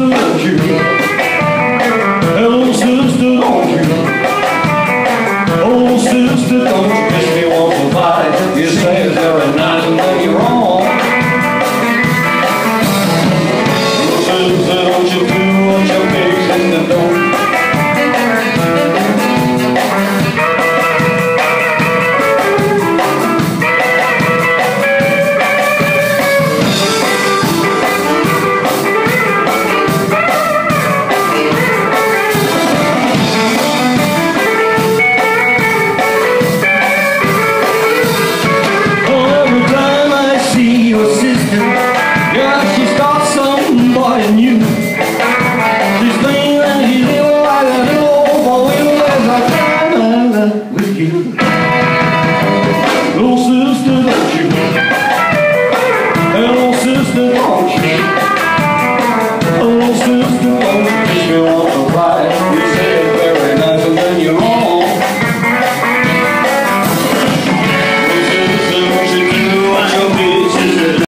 sister, don't you? Hello, sister, don't you? Oh, sister, don't you miss me once to twice?